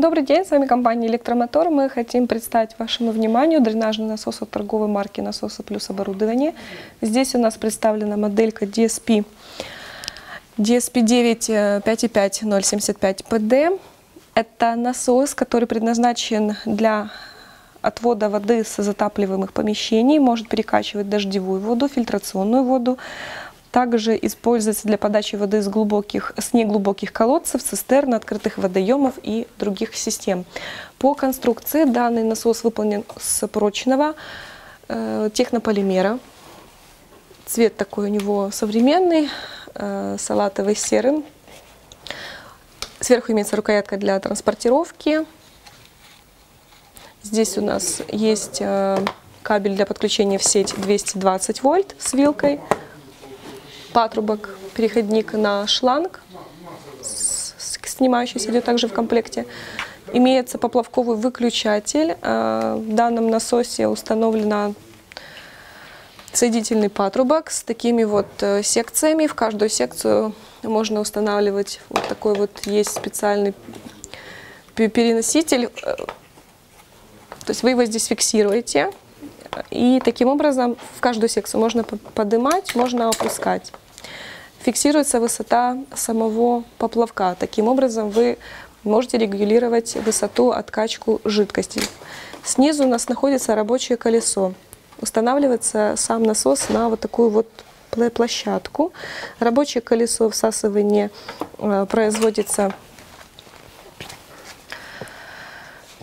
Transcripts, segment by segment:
Добрый день, с вами компания Электромотор. Мы хотим представить вашему вниманию дренажный насос от торговой марки Насосы Плюс Оборудование. Здесь у нас представлена моделька DSP DSP 9 5.5 075 PD. Это насос, который предназначен для отвода воды с затапливаемых помещений, может перекачивать дождевую воду, фильтрационную воду, также используется для подачи воды из глубоких, с неглубоких колодцев, цистерн, открытых водоемов и других систем. По конструкции данный насос выполнен с прочного э, технополимера. Цвет такой у него современный, э, салатовый серым. Сверху имеется рукоятка для транспортировки. Здесь у нас есть э, кабель для подключения в сеть 220 вольт с вилкой патрубок, переходник на шланг, снимающийся идет также в комплекте. Имеется поплавковый выключатель. Э, в данном насосе установлена соединительный патрубок с такими вот э, секциями. В каждую секцию можно устанавливать вот такой вот есть специальный переноситель. Э, то есть вы его здесь фиксируете. И таким образом в каждую секцию можно поднимать, можно опускать. Фиксируется высота самого поплавка. Таким образом вы можете регулировать высоту откачку жидкости. Снизу у нас находится рабочее колесо. Устанавливается сам насос на вот такую вот площадку. Рабочее колесо всасывания э, производится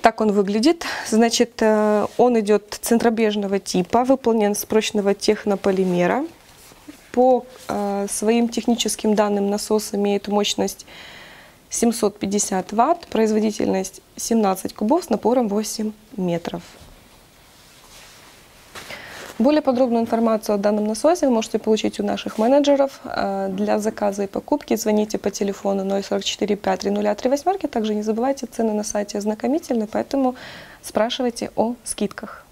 так он выглядит. Значит, э, он идет центробежного типа, выполнен с прочного технополимера. По э, своим техническим данным насос имеет мощность 750 ватт, производительность 17 кубов с напором 8 метров. Более подробную информацию о данном насосе вы можете получить у наших менеджеров. Э, для заказа и покупки звоните по телефону 044 530 Также не забывайте, цены на сайте ознакомительны, поэтому спрашивайте о скидках.